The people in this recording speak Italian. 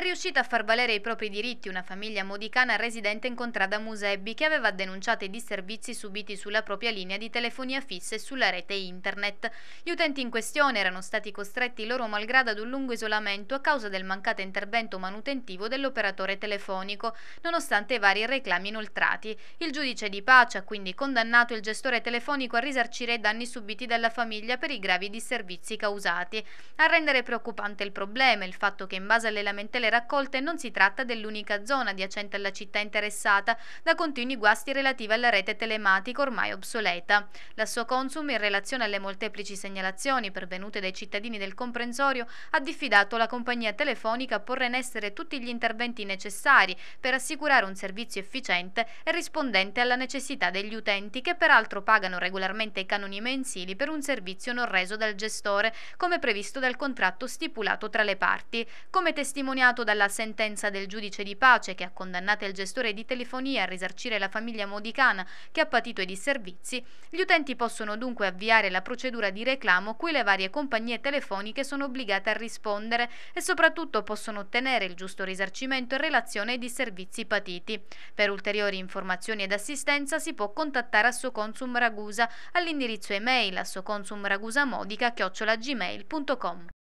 È riuscita a far valere i propri diritti una famiglia modicana residente in contrada Musebbi che aveva denunciato i disservizi subiti sulla propria linea di telefonia fissa e sulla rete internet. Gli utenti in questione erano stati costretti loro malgrado ad un lungo isolamento a causa del mancato intervento manutentivo dell'operatore telefonico, nonostante i vari reclami inoltrati. Il giudice di pace ha quindi condannato il gestore telefonico a risarcire i danni subiti dalla famiglia per i gravi disservizi causati. A rendere preoccupante il problema il fatto che in base alle lamentele raccolte non si tratta dell'unica zona adiacente alla città interessata da continui guasti relativi alla rete telematica ormai obsoleta. La Soconsum, in relazione alle molteplici segnalazioni pervenute dai cittadini del comprensorio, ha diffidato la compagnia telefonica a porre in essere tutti gli interventi necessari per assicurare un servizio efficiente e rispondente alla necessità degli utenti che peraltro pagano regolarmente i canoni mensili per un servizio non reso dal gestore, come previsto dal contratto stipulato tra le parti. Come testimoniato dalla sentenza del giudice di pace che ha condannato il gestore di telefonia a risarcire la famiglia modicana che ha patito i disservizi, gli utenti possono dunque avviare la procedura di reclamo cui le varie compagnie telefoniche sono obbligate a rispondere e soprattutto possono ottenere il giusto risarcimento in relazione ai disservizi patiti. Per ulteriori informazioni ed assistenza si può contattare a Soconsum Ragusa all'indirizzo email a soconsumragusamodica-gmail.com.